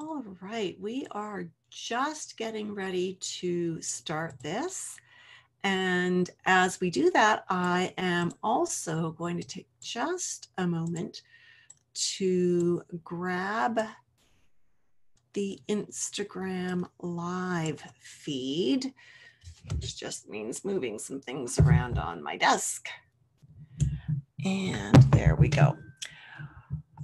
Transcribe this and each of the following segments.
All right, we are just getting ready to start this. And as we do that, I am also going to take just a moment to grab the Instagram live feed, which just means moving some things around on my desk. And there we go.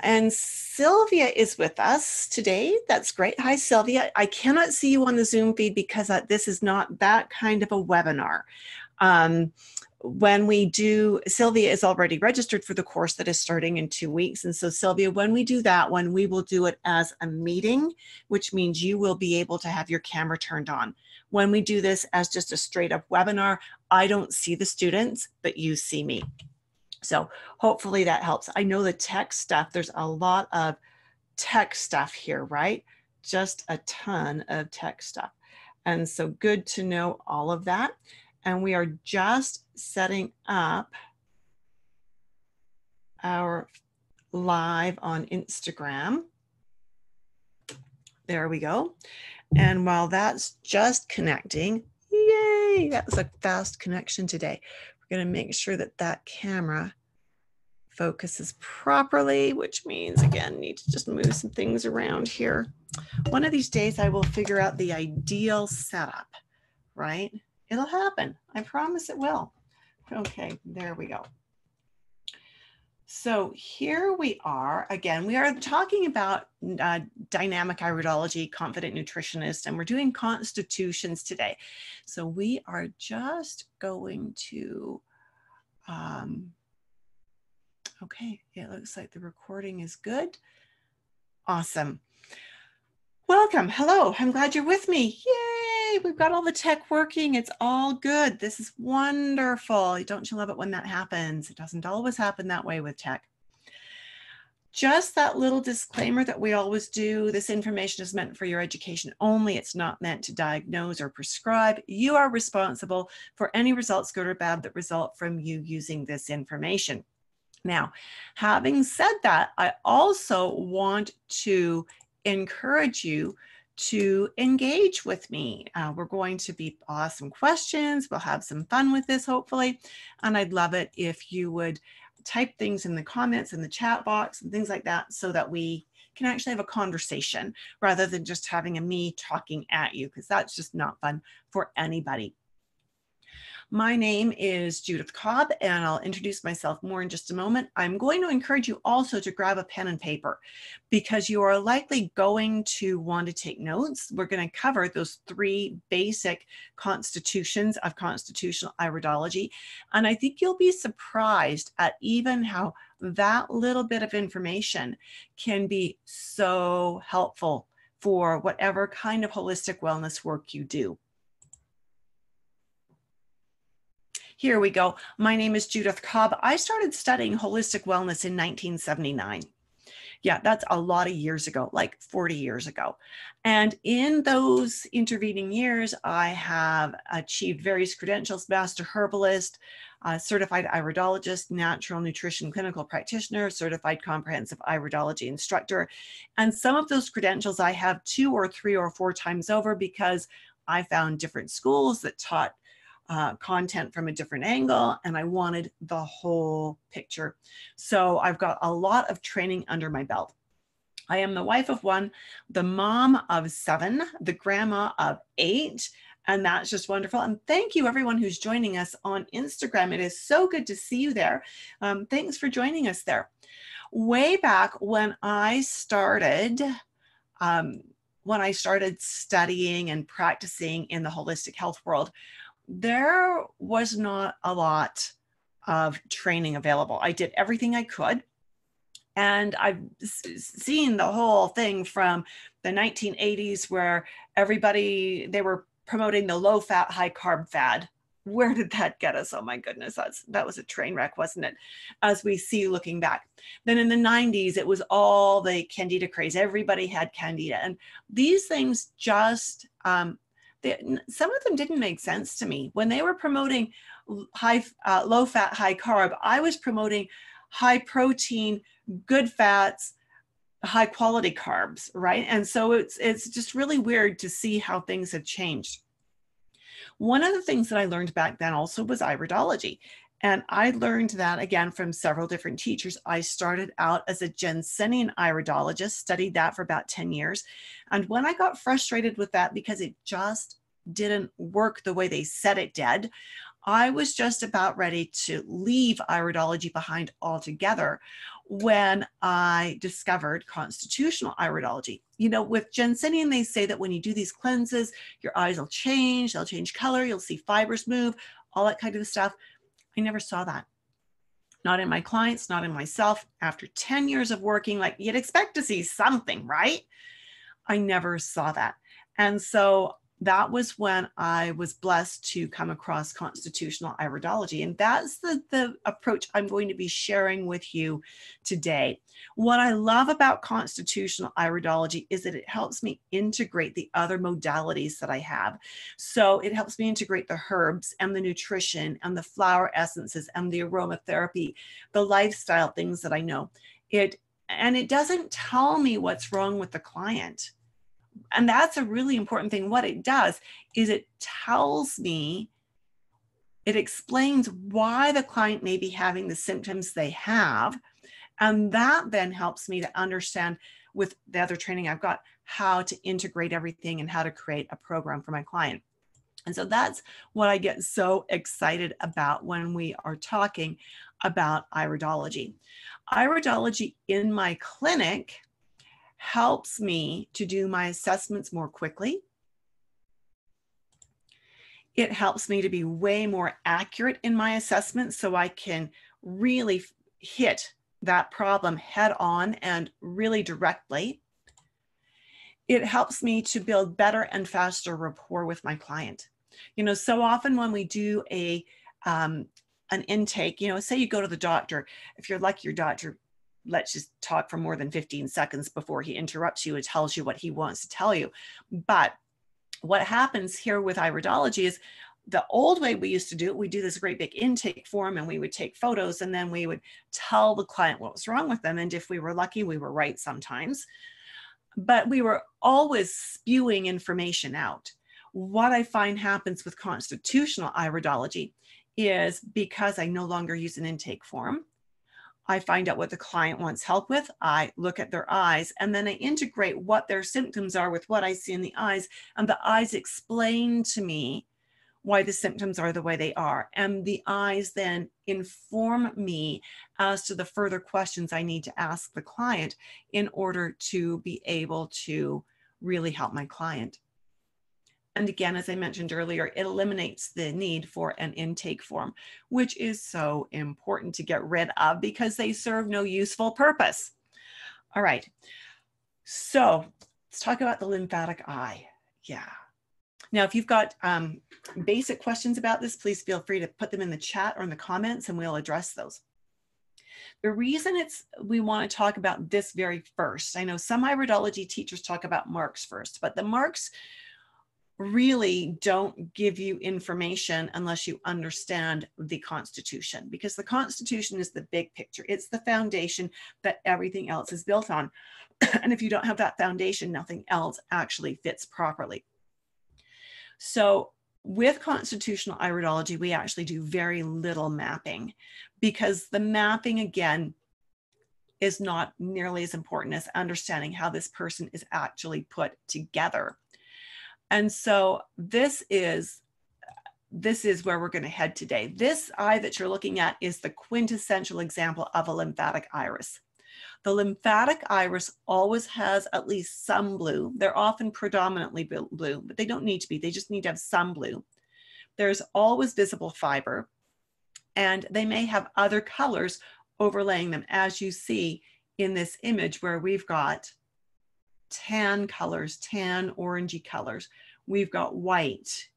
And Sylvia is with us today. That's great. Hi, Sylvia. I cannot see you on the Zoom feed because uh, this is not that kind of a webinar. Um, when we do, Sylvia is already registered for the course that is starting in two weeks. And so, Sylvia, when we do that one, we will do it as a meeting, which means you will be able to have your camera turned on. When we do this as just a straight up webinar, I don't see the students, but you see me. So hopefully that helps. I know the tech stuff, there's a lot of tech stuff here, right? Just a ton of tech stuff. And so good to know all of that. And we are just setting up our live on Instagram. There we go. And while that's just connecting, yay, that was a fast connection today going to make sure that that camera focuses properly, which means again, need to just move some things around here. One of these days I will figure out the ideal setup, right? It'll happen. I promise it will. Okay, there we go. So here we are again. We are talking about uh, dynamic iridology, confident nutritionist, and we're doing constitutions today. So we are just going to. Um, okay, it looks like the recording is good. Awesome. Welcome. Hello. I'm glad you're with me. Yay! We've got all the tech working. It's all good. This is wonderful. Don't you love it when that happens? It doesn't always happen that way with tech. Just that little disclaimer that we always do this information is meant for your education only. It's not meant to diagnose or prescribe. You are responsible for any results, good or bad, that result from you using this information. Now, having said that, I also want to encourage you to engage with me. Uh, we're going to be awesome questions. We'll have some fun with this, hopefully. And I'd love it if you would type things in the comments in the chat box and things like that so that we can actually have a conversation rather than just having a me talking at you because that's just not fun for anybody. My name is Judith Cobb, and I'll introduce myself more in just a moment. I'm going to encourage you also to grab a pen and paper because you are likely going to want to take notes. We're going to cover those three basic constitutions of constitutional iridology. And I think you'll be surprised at even how that little bit of information can be so helpful for whatever kind of holistic wellness work you do. Here we go. My name is Judith Cobb. I started studying holistic wellness in 1979. Yeah, that's a lot of years ago, like 40 years ago. And in those intervening years, I have achieved various credentials master herbalist, certified iridologist, natural nutrition clinical practitioner, certified comprehensive iridology instructor. And some of those credentials I have two or three or four times over because I found different schools that taught uh, content from a different angle and I wanted the whole picture. So I've got a lot of training under my belt. I am the wife of one, the mom of seven, the grandma of eight, and that's just wonderful. And thank you, everyone who's joining us on Instagram. It is so good to see you there. Um, thanks for joining us there. Way back when I started, um, when I started studying and practicing in the holistic health world, there was not a lot of training available. I did everything I could. And I've seen the whole thing from the 1980s where everybody, they were promoting the low fat, high carb fad. Where did that get us? Oh my goodness, that's that was a train wreck, wasn't it? As we see looking back. Then in the 90s, it was all the candida craze. Everybody had candida. And these things just um, some of them didn't make sense to me when they were promoting high uh, low fat high carb i was promoting high protein good fats high quality carbs, right? And so it's it's just really weird to see how things have changed. One of the things that I learned back then also was iridology. And I learned that again from several different teachers. I started out as a Jensenian iridologist, studied that for about 10 years. And when I got frustrated with that because it just didn't work the way they said it did, I was just about ready to leave iridology behind altogether when I discovered constitutional iridology. You know, with Jensenian, they say that when you do these cleanses, your eyes will change, they'll change color, you'll see fibers move, all that kind of stuff. I never saw that. Not in my clients, not in myself. After 10 years of working, like you'd expect to see something, right? I never saw that. And so that was when I was blessed to come across constitutional iridology. And that's the, the approach I'm going to be sharing with you today. What I love about constitutional iridology is that it helps me integrate the other modalities that I have. So it helps me integrate the herbs and the nutrition and the flower essences and the aromatherapy, the lifestyle things that I know. It and it doesn't tell me what's wrong with the client and that's a really important thing. What it does is it tells me, it explains why the client may be having the symptoms they have. And that then helps me to understand with the other training I've got how to integrate everything and how to create a program for my client. And so that's what I get so excited about when we are talking about iridology. Iridology in my clinic helps me to do my assessments more quickly. It helps me to be way more accurate in my assessments so I can really hit that problem head on and really directly. It helps me to build better and faster rapport with my client. You know, so often when we do a um, an intake, you know, say you go to the doctor, if you're lucky, your doctor let's just talk for more than 15 seconds before he interrupts you and tells you what he wants to tell you. But what happens here with iridology is the old way we used to do it, we do this great big intake form and we would take photos and then we would tell the client what was wrong with them. And if we were lucky, we were right sometimes. But we were always spewing information out. What I find happens with constitutional iridology is because I no longer use an intake form, I find out what the client wants help with. I look at their eyes and then I integrate what their symptoms are with what I see in the eyes. And the eyes explain to me why the symptoms are the way they are. And the eyes then inform me as to the further questions I need to ask the client in order to be able to really help my client. And again, as I mentioned earlier, it eliminates the need for an intake form, which is so important to get rid of because they serve no useful purpose. All right. So let's talk about the lymphatic eye. Yeah. Now, if you've got um, basic questions about this, please feel free to put them in the chat or in the comments and we'll address those. The reason it's we want to talk about this very first, I know some iridology teachers talk about marks first, but the marks really don't give you information unless you understand the Constitution, because the Constitution is the big picture. It's the foundation that everything else is built on. and if you don't have that foundation, nothing else actually fits properly. So, with constitutional iridology, we actually do very little mapping because the mapping, again, is not nearly as important as understanding how this person is actually put together. And so this is this is where we're going to head today. This eye that you're looking at is the quintessential example of a lymphatic iris. The lymphatic iris always has at least some blue. They're often predominantly blue, but they don't need to be. They just need to have some blue. There's always visible fiber, and they may have other colors overlaying them, as you see in this image where we've got tan colors, tan orangey colors. We've got white,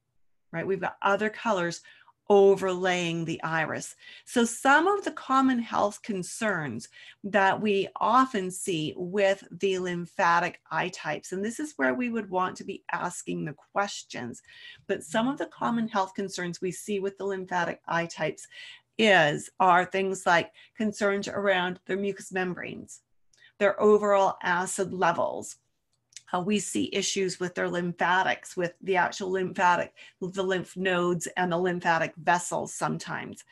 right? We've got other colors overlaying the iris. So some of the common health concerns that we often see with the lymphatic eye types, and this is where we would want to be asking the questions, but some of the common health concerns we see with the lymphatic eye types is are things like concerns around their mucous membranes, their overall acid levels. Uh, we see issues with their lymphatics, with the actual lymphatic, the lymph nodes and the lymphatic vessels sometimes.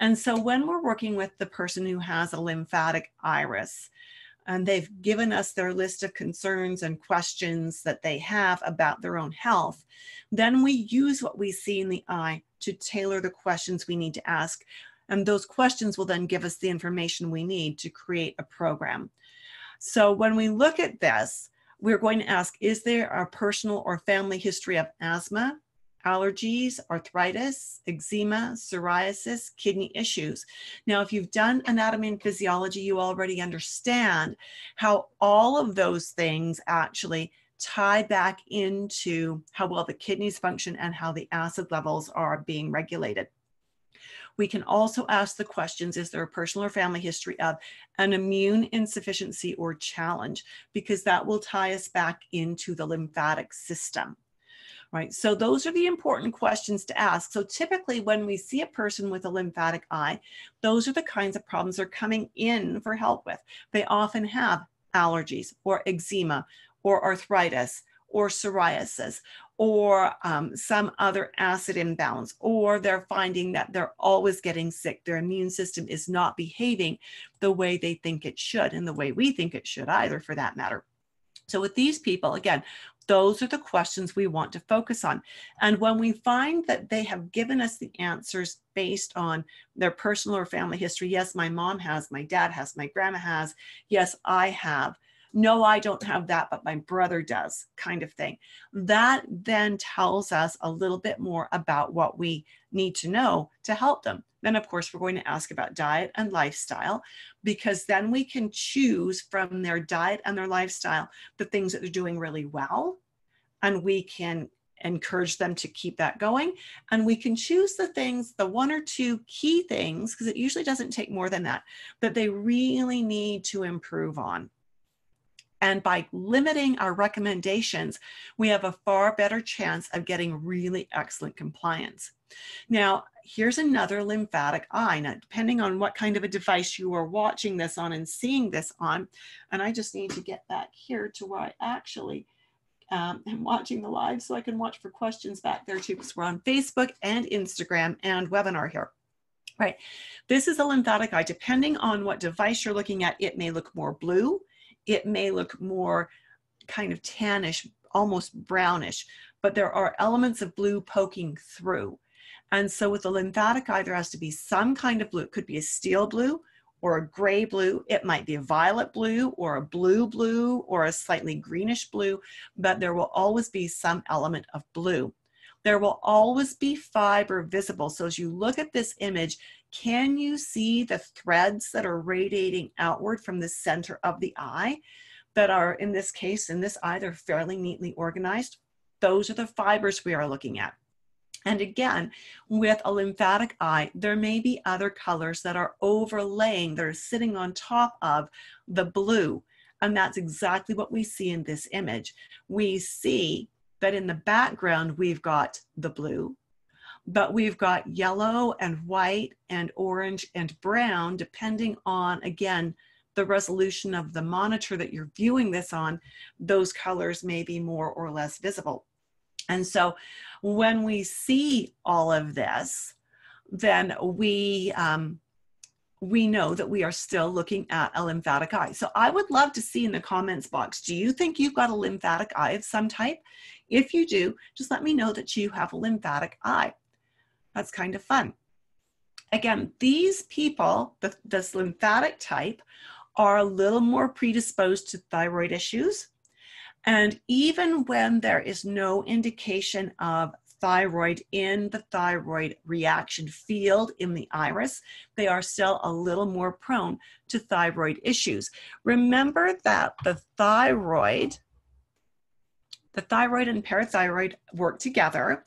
And so when we're working with the person who has a lymphatic iris, and they've given us their list of concerns and questions that they have about their own health, then we use what we see in the eye to tailor the questions we need to ask. And those questions will then give us the information we need to create a program. So when we look at this, we're going to ask, is there a personal or family history of asthma, allergies, arthritis, eczema, psoriasis, kidney issues. Now, if you've done anatomy and physiology, you already understand how all of those things actually tie back into how well the kidneys function and how the acid levels are being regulated. We can also ask the questions, is there a personal or family history of an immune insufficiency or challenge? Because that will tie us back into the lymphatic system right? So those are the important questions to ask. So typically when we see a person with a lymphatic eye, those are the kinds of problems they're coming in for help with. They often have allergies or eczema or arthritis or psoriasis or um, some other acid imbalance, or they're finding that they're always getting sick. Their immune system is not behaving the way they think it should, and the way we think it should either, for that matter. So with these people, again, those are the questions we want to focus on. And when we find that they have given us the answers based on their personal or family history, yes, my mom has, my dad has, my grandma has, yes, I have. No, I don't have that, but my brother does, kind of thing. That then tells us a little bit more about what we need to know to help them. Then, of course, we're going to ask about diet and lifestyle because then we can choose from their diet and their lifestyle the things that they're doing really well. And we can encourage them to keep that going. And we can choose the things, the one or two key things, because it usually doesn't take more than that, that they really need to improve on. And by limiting our recommendations, we have a far better chance of getting really excellent compliance. Now, here's another lymphatic eye. Now, depending on what kind of a device you are watching this on and seeing this on, and I just need to get back here to where I actually um, am watching the live so I can watch for questions back there too, because we're on Facebook and Instagram and webinar here. Right, this is a lymphatic eye. Depending on what device you're looking at, it may look more blue, it may look more kind of tannish, almost brownish, but there are elements of blue poking through. And so with the lymphatic eye, there has to be some kind of blue. It could be a steel blue or a gray blue. It might be a violet blue or a blue blue or a slightly greenish blue, but there will always be some element of blue. There will always be fiber visible. So as you look at this image, can you see the threads that are radiating outward from the center of the eye that are, in this case, in this eye, they're fairly neatly organized? Those are the fibers we are looking at. And again, with a lymphatic eye, there may be other colors that are overlaying, that are sitting on top of the blue. And that's exactly what we see in this image. We see that in the background, we've got the blue, but we've got yellow and white and orange and brown, depending on, again, the resolution of the monitor that you're viewing this on, those colors may be more or less visible. And so when we see all of this, then we um, we know that we are still looking at a lymphatic eye. So I would love to see in the comments box, do you think you've got a lymphatic eye of some type? If you do, just let me know that you have a lymphatic eye. That's kind of fun. Again, these people, the, this lymphatic type, are a little more predisposed to thyroid issues. And even when there is no indication of thyroid in the thyroid reaction field in the iris, they are still a little more prone to thyroid issues. Remember that the thyroid, the thyroid and parathyroid work together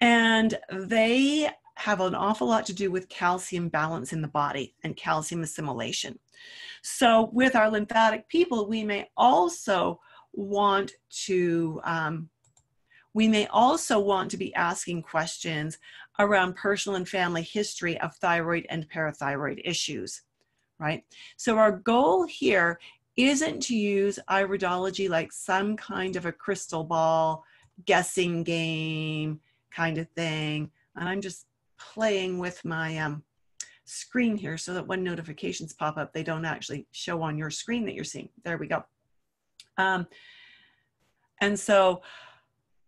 and they have an awful lot to do with calcium balance in the body and calcium assimilation. So with our lymphatic people, we may also want to um, we may also want to be asking questions around personal and family history of thyroid and parathyroid issues, right? So our goal here isn't to use iridology like some kind of a crystal ball guessing game kind of thing. And I'm just playing with my um, screen here so that when notifications pop up, they don't actually show on your screen that you're seeing. There we go. Um, and so,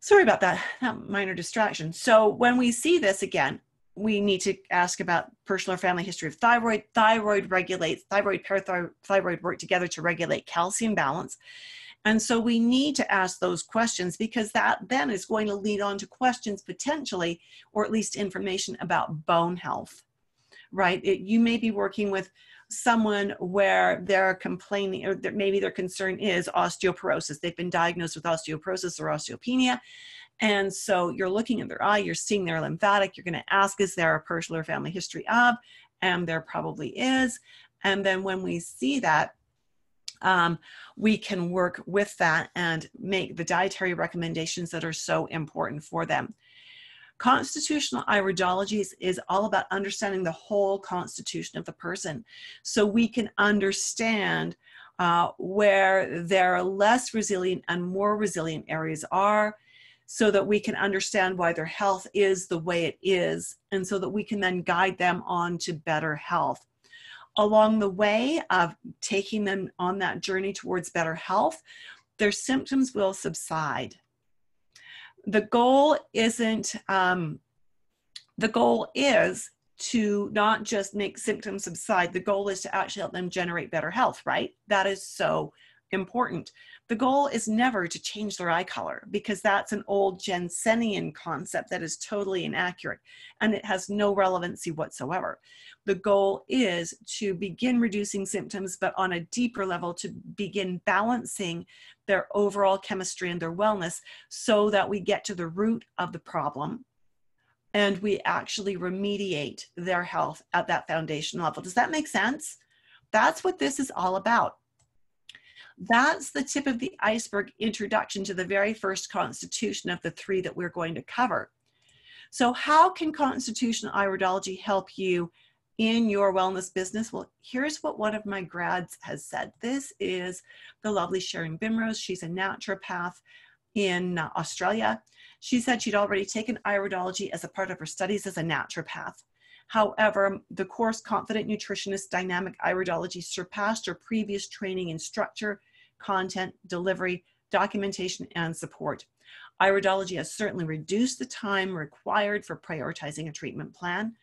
sorry about that, that minor distraction. So when we see this again, we need to ask about personal or family history of thyroid. Thyroid regulates, thyroid, parathyroid work together to regulate calcium balance. And so we need to ask those questions because that then is going to lead on to questions potentially, or at least information about bone health, right? It, you may be working with someone where they're complaining or maybe their concern is osteoporosis. They've been diagnosed with osteoporosis or osteopenia. And so you're looking at their eye, you're seeing their lymphatic, you're going to ask, is there a personal or family history of? And there probably is. And then when we see that, um, we can work with that and make the dietary recommendations that are so important for them. Constitutional iridology is, is, all about understanding the whole constitution of the person so we can understand uh, where their less resilient and more resilient areas are so that we can understand why their health is the way it is and so that we can then guide them on to better health along the way of taking them on that journey towards better health, their symptoms will subside. The goal isn't, um, the goal is to not just make symptoms subside, the goal is to actually help them generate better health, right? That is so important. The goal is never to change their eye color because that's an old Jensenian concept that is totally inaccurate and it has no relevancy whatsoever. The goal is to begin reducing symptoms, but on a deeper level to begin balancing their overall chemistry and their wellness so that we get to the root of the problem and we actually remediate their health at that foundation level. Does that make sense? That's what this is all about. That's the tip of the iceberg introduction to the very first constitution of the three that we're going to cover. So how can constitutional iridology help you in your wellness business? Well, here's what one of my grads has said. This is the lovely Sharon Bimrose. She's a naturopath in uh, Australia. She said she'd already taken iridology as a part of her studies as a naturopath. However, the course Confident Nutritionist Dynamic Iridology surpassed her previous training in structure, content, delivery, documentation, and support. Iridology has certainly reduced the time required for prioritizing a treatment plan.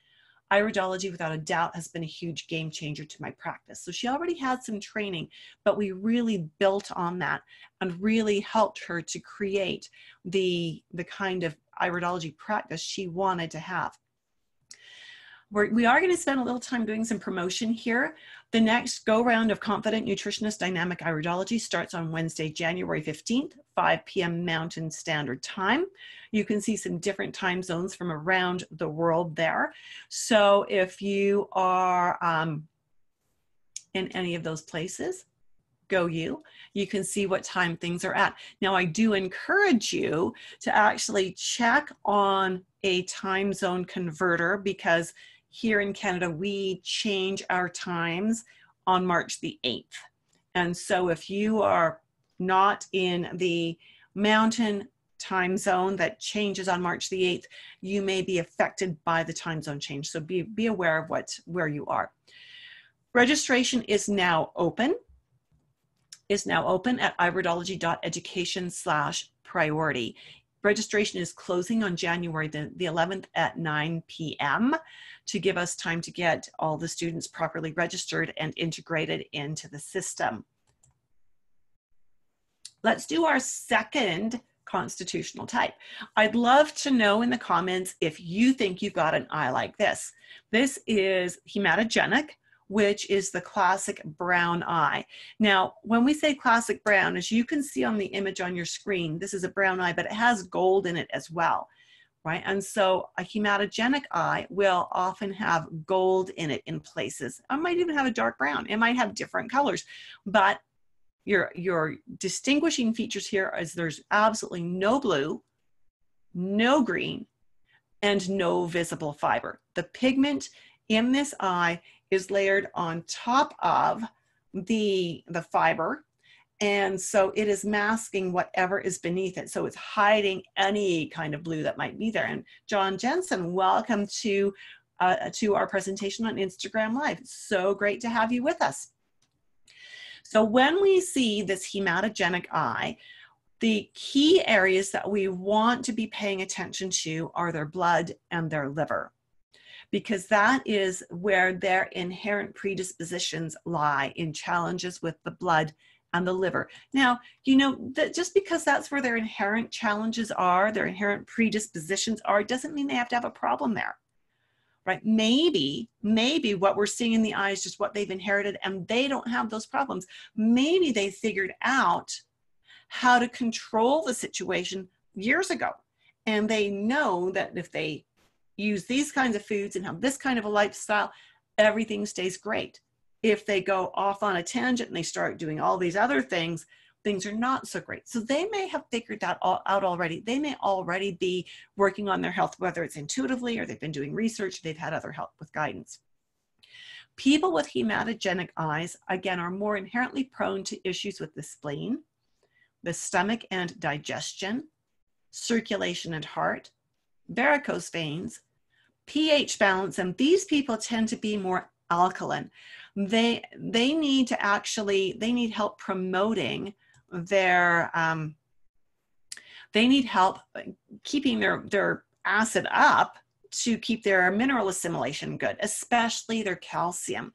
Iridology, without a doubt, has been a huge game changer to my practice. So she already had some training, but we really built on that and really helped her to create the, the kind of iridology practice she wanted to have. We're, we are going to spend a little time doing some promotion here. The next go round of Confident Nutritionist Dynamic Iridology starts on Wednesday, January 15th, 5 p.m. Mountain Standard Time. You can see some different time zones from around the world there. So if you are um, in any of those places, go you. You can see what time things are at. Now, I do encourage you to actually check on a time zone converter because here in Canada, we change our times on March the 8th. And so if you are not in the mountain time zone that changes on March the 8th, you may be affected by the time zone change. So be, be aware of what, where you are. Registration is now open. Is now open at iridology.education slash priority. Registration is closing on January the, the 11th at 9 p.m. to give us time to get all the students properly registered and integrated into the system. Let's do our second constitutional type. I'd love to know in the comments if you think you've got an eye like this. This is hematogenic which is the classic brown eye. Now, when we say classic brown, as you can see on the image on your screen, this is a brown eye, but it has gold in it as well, right? And so a hematogenic eye will often have gold in it in places. It might even have a dark brown. It might have different colors, but your, your distinguishing features here is there's absolutely no blue, no green, and no visible fiber. The pigment in this eye is layered on top of the the fiber. And so it is masking whatever is beneath it. So it's hiding any kind of blue that might be there. And john jensen welcome to uh, to our presentation on instagram live. So great to have you with us. So when we see this hematogenic eye the key areas that we want to be paying attention to are their blood and their liver because that is where their inherent predispositions lie in challenges with the blood and the liver. Now, you know, that just because that's where their inherent challenges are, their inherent predispositions are, doesn't mean they have to have a problem there. Right? Maybe, maybe what we're seeing in the eye is just what they've inherited and they don't have those problems. Maybe they figured out how to control the situation years ago. And they know that if they use these kinds of foods and have this kind of a lifestyle, everything stays great. If they go off on a tangent and they start doing all these other things, things are not so great. So they may have figured that all out already. They may already be working on their health, whether it's intuitively or they've been doing research, they've had other help with guidance. People with hematogenic eyes, again, are more inherently prone to issues with the spleen, the stomach and digestion, circulation and heart, varicose veins, pH balance, and these people tend to be more alkaline. They they need to actually they need help promoting their um, they need help keeping their their acid up to keep their mineral assimilation good, especially their calcium.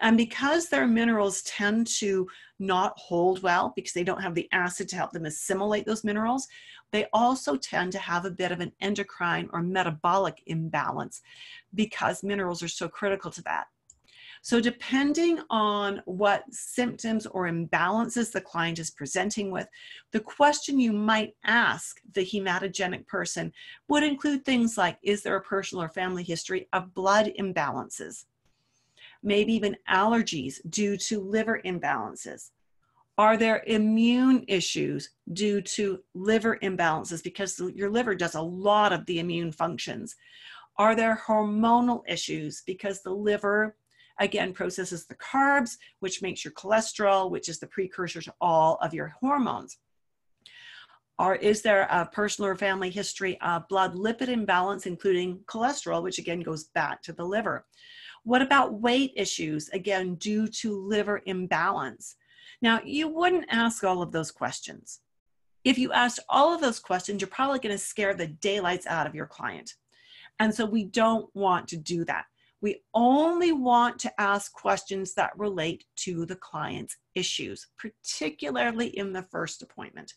And because their minerals tend to not hold well because they don't have the acid to help them assimilate those minerals, they also tend to have a bit of an endocrine or metabolic imbalance because minerals are so critical to that. So, depending on what symptoms or imbalances the client is presenting with, the question you might ask the hematogenic person would include things like Is there a personal or family history of blood imbalances? Maybe even allergies due to liver imbalances. Are there immune issues due to liver imbalances because your liver does a lot of the immune functions? Are there hormonal issues because the liver, again, processes the carbs, which makes your cholesterol, which is the precursor to all of your hormones? Or is there a personal or family history of blood lipid imbalance, including cholesterol, which again goes back to the liver? What about weight issues, again, due to liver imbalance? Now, you wouldn't ask all of those questions. If you asked all of those questions, you're probably going to scare the daylights out of your client. And so we don't want to do that. We only want to ask questions that relate to the client's issues, particularly in the first appointment.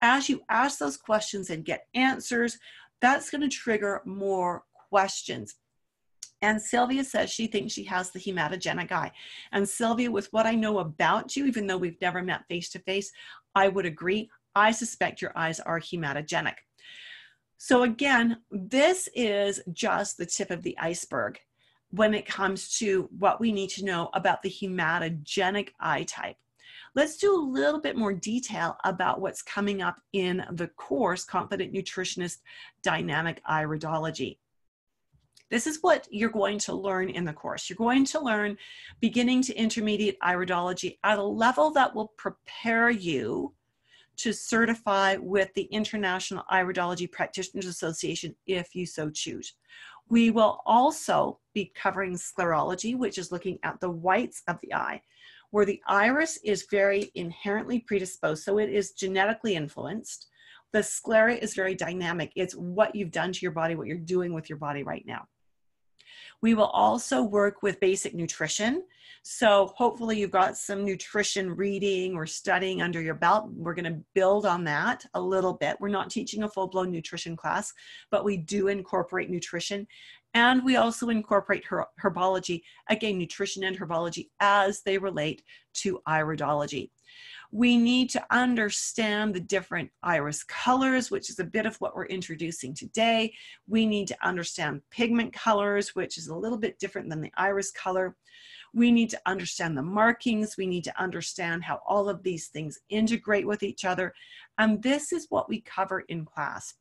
As you ask those questions and get answers, that's going to trigger more questions. And Sylvia says she thinks she has the hematogenic eye. And Sylvia, with what I know about you, even though we've never met face to face, I would agree. I suspect your eyes are hematogenic. So, again, this is just the tip of the iceberg when it comes to what we need to know about the hematogenic eye type. Let's do a little bit more detail about what's coming up in the course Confident Nutritionist Dynamic Iridology. This is what you're going to learn in the course. You're going to learn beginning to intermediate iridology at a level that will prepare you to certify with the International Iridology Practitioners Association if you so choose. We will also be covering sclerology, which is looking at the whites of the eye, where the iris is very inherently predisposed, so it is genetically influenced. The sclera is very dynamic. It's what you've done to your body, what you're doing with your body right now. We will also work with basic nutrition. So hopefully you've got some nutrition reading or studying under your belt. We're going to build on that a little bit. We're not teaching a full-blown nutrition class, but we do incorporate nutrition. And we also incorporate her- herbology, again, nutrition and herbology as they relate to iridology. We need to understand the different iris colors, which is a bit of what we're introducing today. We need to understand pigment colors, which is a little bit different than the iris color. We need to understand the markings. We need to understand how all of these things integrate with each other. And this is what we cover in class.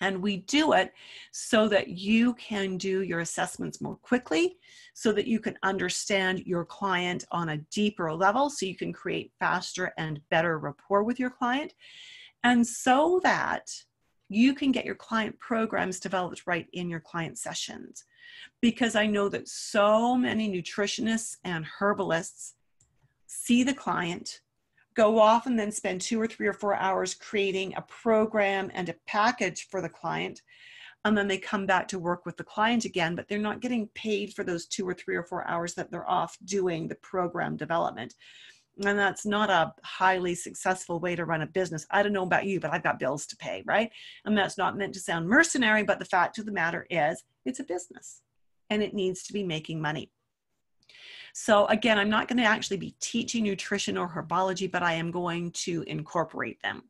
And we do it so that you can do your assessments more quickly, so that you can understand your client on a deeper level, so you can create faster and better rapport with your client, and so that you can get your client programs developed right in your client sessions. Because I know that so many nutritionists and herbalists see the client, go off and then spend two or three or four hours creating a program and a package for the client. And then they come back to work with the client again, but they're not getting paid for those two or three or four hours that they're off doing the program development. And that's not a highly successful way to run a business. I don't know about you, but I've got bills to pay, right? And that's not meant to sound mercenary, but the fact of the matter is it's a business and it needs to be making money. So again, I'm not going to actually be teaching nutrition or herbology, but I am going to incorporate them.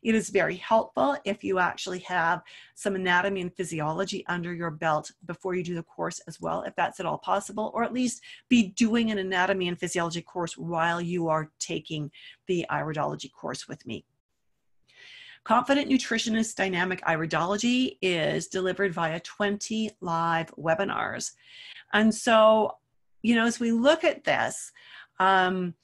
It is very helpful if you actually have some anatomy and physiology under your belt before you do the course as well, if that's at all possible, or at least be doing an anatomy and physiology course while you are taking the iridology course with me. Confident Nutritionist Dynamic Iridology is delivered via 20 live webinars. And so you know, as we look at this, um,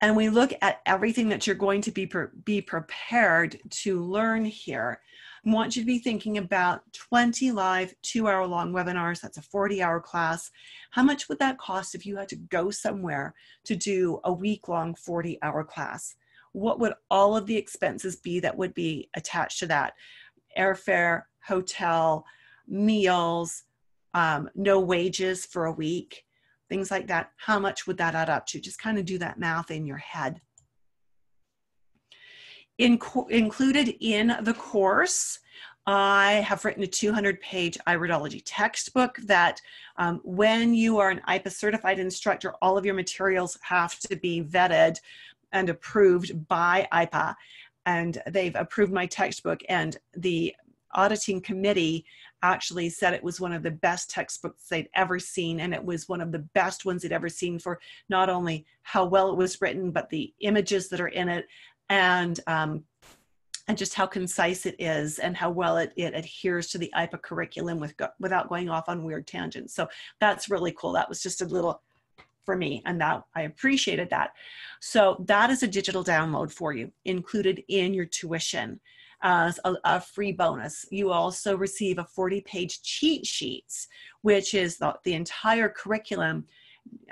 and we look at everything that you're going to be pre- be prepared to learn here, I want you to be thinking about 20 live two hour long webinars. That's a 40 hour class. How much would that cost if you had to go somewhere to do a week long 40 hour class? What would all of the expenses be that would be attached to that? Airfare, hotel, meals, um, no wages for a week, things like that, how much would that add up to? Just kind of do that math in your head. In, included in the course, I have written a 200 page iridology textbook that um, when you are an IPA certified instructor, all of your materials have to be vetted and approved by IPA. And they've approved my textbook, and the auditing committee actually said it was one of the best textbooks they'd ever seen and it was one of the best ones they'd ever seen for not only how well it was written but the images that are in it and um, and just how concise it is and how well it, it adheres to the IPA curriculum with, without going off on weird tangents. So that's really cool. That was just a little for me and that I appreciated that. So that is a digital download for you included in your tuition as a, a free bonus. You also receive a 40 page cheat sheets, which is the, the entire curriculum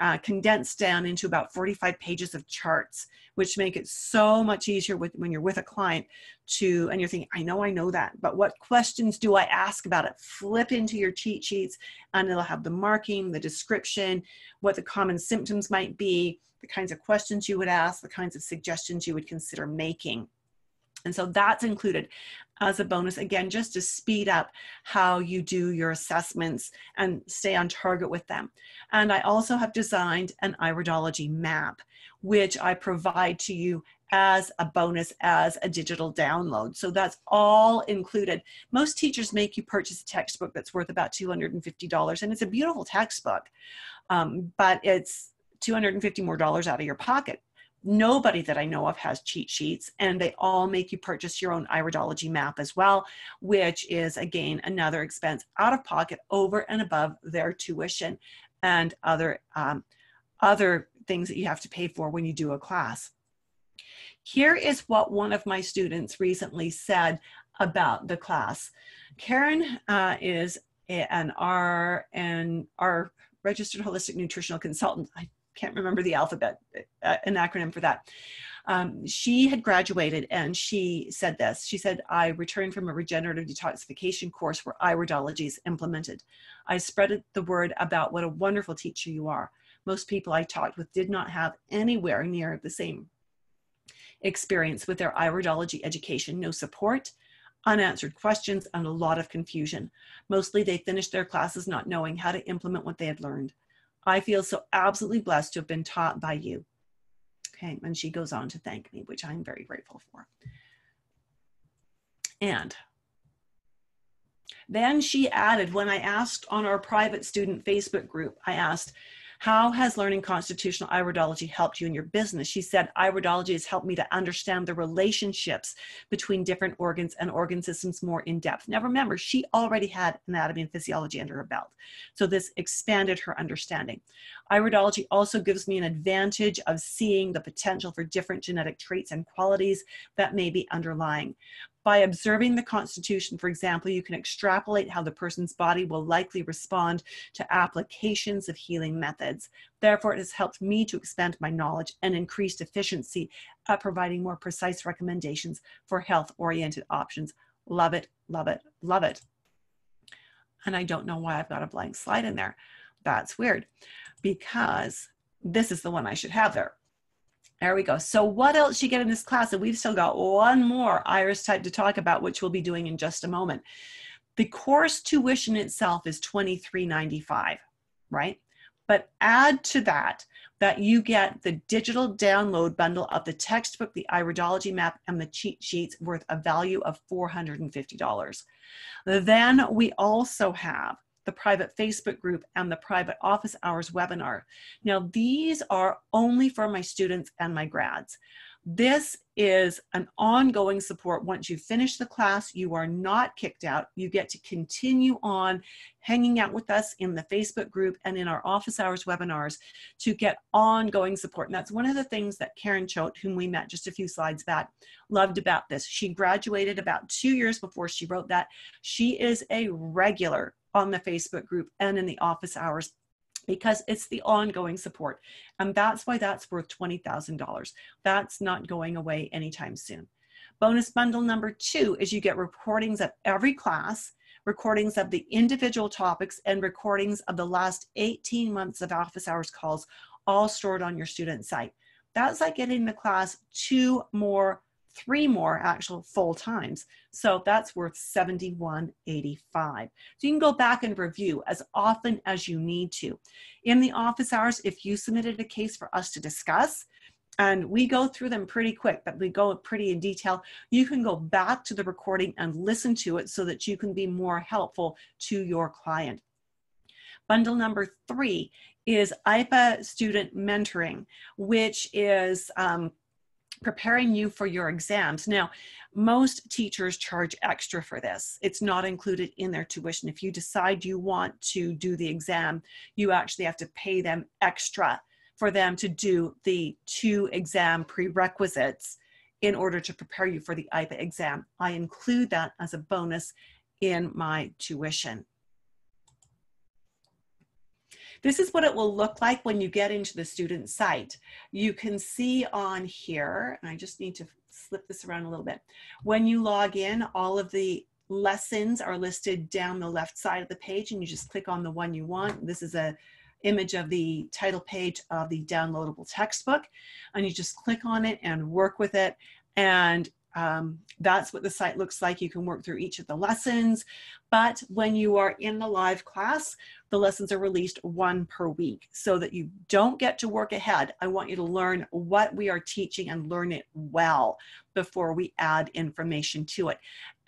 uh, condensed down into about 45 pages of charts, which make it so much easier with, when you're with a client to, and you're thinking, I know I know that, but what questions do I ask about it? Flip into your cheat sheets and it'll have the marking, the description, what the common symptoms might be, the kinds of questions you would ask, the kinds of suggestions you would consider making. And so that's included as a bonus, again, just to speed up how you do your assessments and stay on target with them. And I also have designed an iridology map, which I provide to you as a bonus as a digital download. So that's all included. Most teachers make you purchase a textbook that's worth about $250, and it's a beautiful textbook, um, but it's 250 more dollars out of your pocket Nobody that I know of has cheat sheets, and they all make you purchase your own iridology map as well, which is again another expense out of pocket over and above their tuition and other um, other things that you have to pay for when you do a class. Here is what one of my students recently said about the class. Karen uh, is an R and our registered holistic nutritional consultant. I can't remember the alphabet, uh, an acronym for that. Um, she had graduated and she said this. She said, I returned from a regenerative detoxification course where iridology is implemented. I spread the word about what a wonderful teacher you are. Most people I talked with did not have anywhere near the same experience with their iridology education. No support, unanswered questions, and a lot of confusion. Mostly they finished their classes not knowing how to implement what they had learned. I feel so absolutely blessed to have been taught by you. Okay, and she goes on to thank me, which I'm very grateful for. And then she added, when I asked on our private student Facebook group, I asked, How has learning constitutional iridology helped you in your business? She said, iridology has helped me to understand the relationships between different organs and organ systems more in depth. Now, remember, she already had anatomy and physiology under her belt. So this expanded her understanding. Iridology also gives me an advantage of seeing the potential for different genetic traits and qualities that may be underlying. By observing the constitution, for example, you can extrapolate how the person's body will likely respond to applications of healing methods. Therefore, it has helped me to expand my knowledge and increased efficiency at providing more precise recommendations for health oriented options. Love it, love it, love it. And I don't know why I've got a blank slide in there. That's weird because this is the one I should have there. There we go. So what else you get in this class? And we've still got one more iris type to talk about, which we'll be doing in just a moment. The course tuition itself is $23.95, right? But add to that that you get the digital download bundle of the textbook, the iridology map, and the cheat sheets worth a value of $450. Then we also have the private Facebook group, and the private office hours webinar. Now, these are only for my students and my grads. This is an ongoing support. Once you finish the class, you are not kicked out. You get to continue on hanging out with us in the Facebook group and in our office hours webinars to get ongoing support. And that's one of the things that Karen Choate, whom we met just a few slides back, loved about this. She graduated about two years before she wrote that. She is a regular on the Facebook group and in the office hours because it's the ongoing support. And that's why that's worth $20,000. That's not going away anytime soon. Bonus bundle number two is you get recordings of every class, recordings of the individual topics, and recordings of the last 18 months of office hours calls, all stored on your student site. That's like getting the class two more three more actual full times. So that's worth 71.85. So you can go back and review as often as you need to. In the office hours, if you submitted a case for us to discuss, and we go through them pretty quick, but we go pretty in detail. You can go back to the recording and listen to it so that you can be more helpful to your client. Bundle number three is IPA student mentoring, which is um, preparing you for your exams. Now, most teachers charge extra for this. It's not included in their tuition. If you decide you want to do the exam, you actually have to pay them extra for them to do the two exam prerequisites in order to prepare you for the IPA exam. I include that as a bonus in my tuition. This is what it will look like when you get into the student site. You can see on here, and I just need to slip this around a little bit. When you log in, all of the lessons are listed down the left side of the page and you just click on the one you want. This is a image of the title page of the downloadable textbook and you just click on it and work with it and um, that's what the site looks like. You can work through each of the lessons. But when you are in the live class, the lessons are released one per week so that you don't get to work ahead. I want you to learn what we are teaching and learn it well before we add information to it.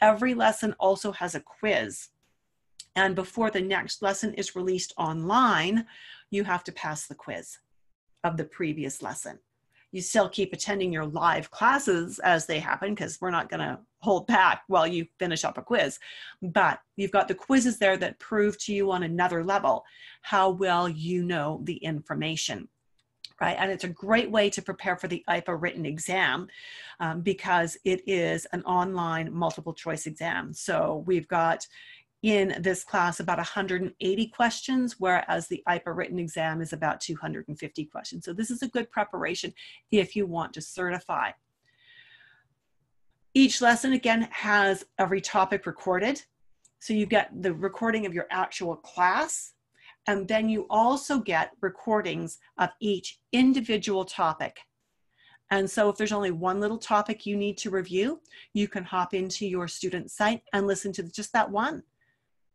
Every lesson also has a quiz. And before the next lesson is released online, you have to pass the quiz of the previous lesson you still keep attending your live classes as they happen because we're not going to hold back while you finish up a quiz. But you've got the quizzes there that prove to you on another level how well you know the information. Right? And it's a great way to prepare for the IPA written exam um, because it is an online multiple choice exam. So we've got in this class about 180 questions, whereas the IPA written exam is about 250 questions. So this is a good preparation if you want to certify. Each lesson, again, has every topic recorded. So you get the recording of your actual class, and then you also get recordings of each individual topic. And so if there's only one little topic you need to review, you can hop into your student site and listen to just that one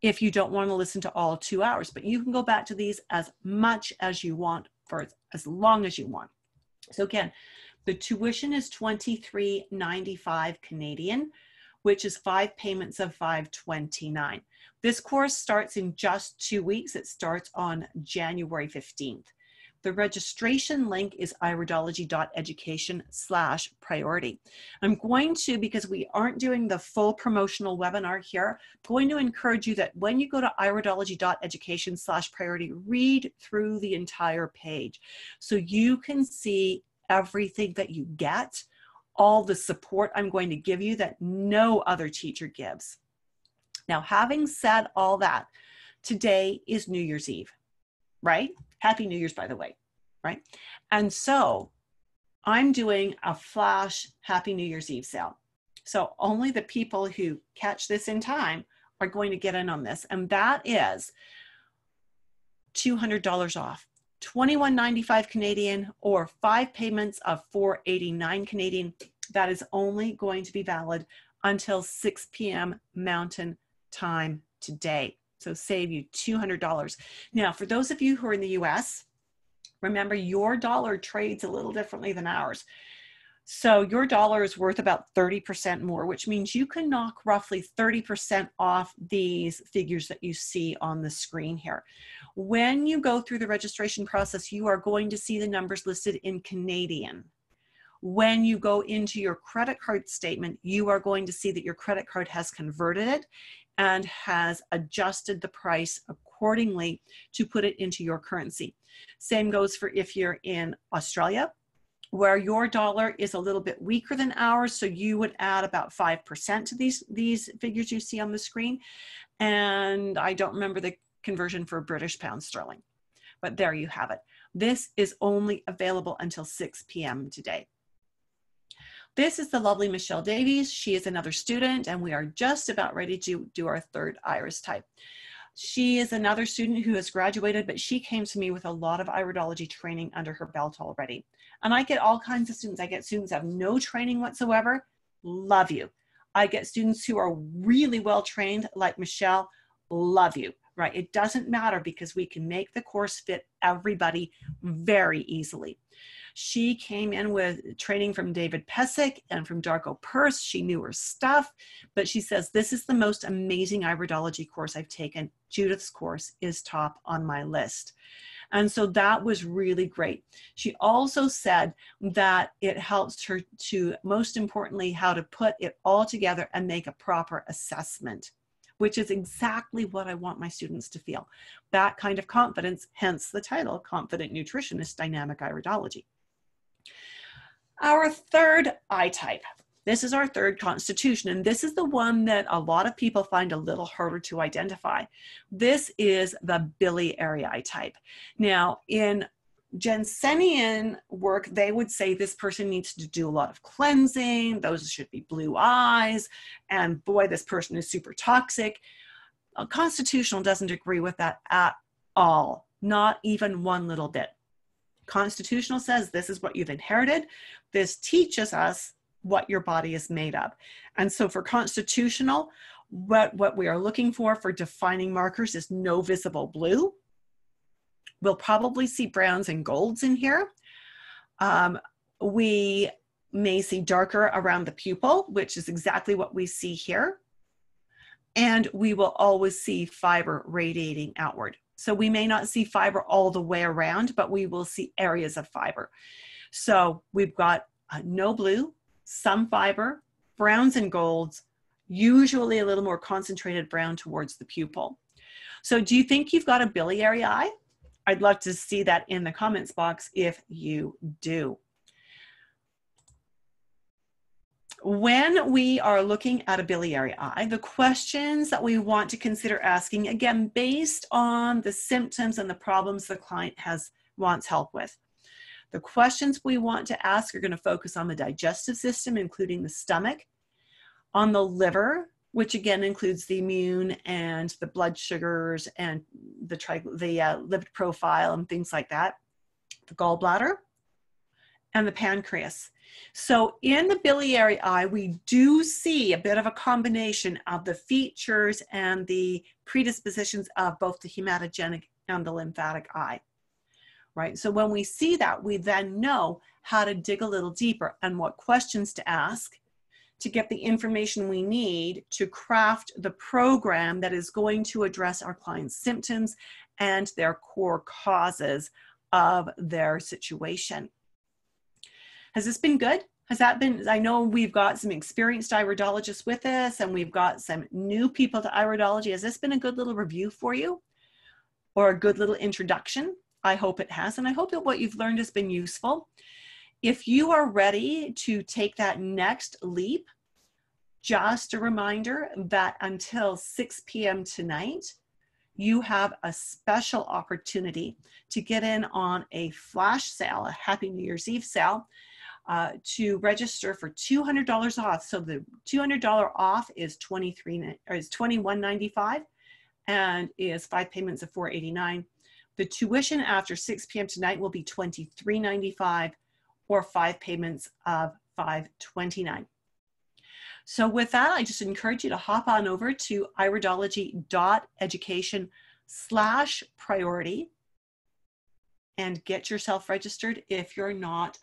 if you don't want to listen to all two hours. But you can go back to these as much as you want for as long as you want. So again, the tuition is $23.95 Canadian, which is five payments of 529. This course starts in just two weeks. It starts on January 15th. The registration link is iridology.education slash priority. I'm going to, because we aren't doing the full promotional webinar here, going to encourage you that when you go to iridology.education slash priority, read through the entire page so you can see everything that you get, all the support I'm going to give you that no other teacher gives. Now, having said all that, today is New Year's Eve, right? Happy New Year's, by the way, right? And so I'm doing a flash Happy New Year's Eve sale. So only the people who catch this in time are going to get in on this. And that is $200 off. 21.95 Canadian or five payments of 489 Canadian. That is only going to be valid until 6 p.m. Mountain Time today. So save you $200. Now, for those of you who are in the US, remember your dollar trades a little differently than ours. So your dollar is worth about 30% more, which means you can knock roughly 30% off these figures that you see on the screen here. When you go through the registration process, you are going to see the numbers listed in Canadian. When you go into your credit card statement, you are going to see that your credit card has converted it and has adjusted the price accordingly to put it into your currency. Same goes for if you're in Australia, where your dollar is a little bit weaker than ours. So you would add about 5% to these, these figures you see on the screen. And I don't remember the conversion for British pound sterling, but there you have it. This is only available until 6 p.m. today. This is the lovely Michelle Davies. She is another student and we are just about ready to do our third iris type. She is another student who has graduated, but she came to me with a lot of iridology training under her belt already. And I get all kinds of students. I get students have no training whatsoever. Love you. I get students who are really well trained, like Michelle. Love you, right? It doesn't matter because we can make the course fit everybody very easily. She came in with training from David Pesek and from Darko Purse. She knew her stuff, but she says, This is the most amazing iridology course I've taken. Judith's course is top on my list. And so that was really great. She also said that it helps her to, most importantly, how to put it all together and make a proper assessment which is exactly what I want my students to feel. That kind of confidence, hence the title, Confident Nutritionist Dynamic Iridology. Our third eye type. This is our third constitution, and this is the one that a lot of people find a little harder to identify. This is the biliary eye type. Now, in Jensenian work, they would say this person needs to do a lot of cleansing, those should be blue eyes, and boy, this person is super toxic. A constitutional doesn't agree with that at all, not even one little bit. Constitutional says this is what you've inherited. This teaches us what your body is made of. And so for constitutional, what, what we are looking for for defining markers is no visible blue. We'll probably see browns and golds in here. Um, we may see darker around the pupil, which is exactly what we see here. And we will always see fiber radiating outward. So we may not see fiber all the way around, but we will see areas of fiber. So we've got uh, no blue, some fiber, browns and golds, usually a little more concentrated brown towards the pupil. So do you think you've got a biliary eye? I'd love to see that in the comments box if you do. when we are looking at a biliary eye, the questions that we want to consider asking, again, based on the symptoms and the problems the client has wants help with. The questions we want to ask are going to focus on the digestive system, including the stomach, on the liver, which again includes the immune and the blood sugars and the, tri- the uh, lipid profile and things like that, the gallbladder, and the pancreas. So in the biliary eye, we do see a bit of a combination of the features and the predispositions of both the hematogenic and the lymphatic eye, right? So when we see that, we then know how to dig a little deeper and what questions to ask to get the information we need to craft the program that is going to address our clients' symptoms and their core causes of their situation. Has this been good? Has that been? I know we've got some experienced iridologists with us and we've got some new people to iridology. Has this been a good little review for you or a good little introduction? I hope it has, and I hope that what you've learned has been useful. If you are ready to take that next leap, just a reminder that until 6 p.m. tonight, you have a special opportunity to get in on a flash sale, a Happy New Year's Eve sale, uh, to register for $200 off. So the $200 off is 23 or is 21.95 and is five payments of 489. The tuition after 6 p.m. tonight will be 23.95 or five payments of 529. So with that, I just encourage you to hop on over to iridology.education slash priority and get yourself registered if you're not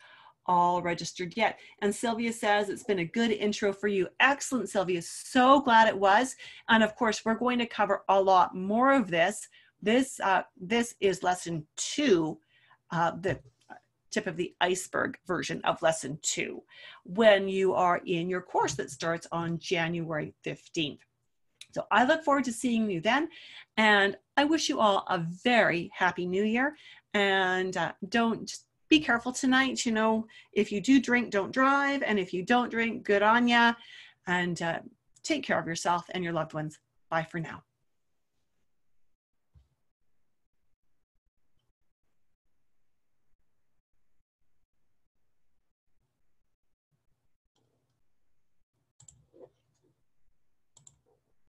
all registered yet. And Sylvia says it's been a good intro for you. Excellent, Sylvia. So glad it was. And of course, we're going to cover a lot more of this. This uh, this is lesson two, uh, the tip of the iceberg version of lesson two when you are in your course that starts on January 15th. So I look forward to seeing you then. And I wish you all a very happy new year. And uh, don't be careful tonight. You know, if you do drink, don't drive. And if you don't drink, good on ya. And uh, take care of yourself and your loved ones. Bye for now.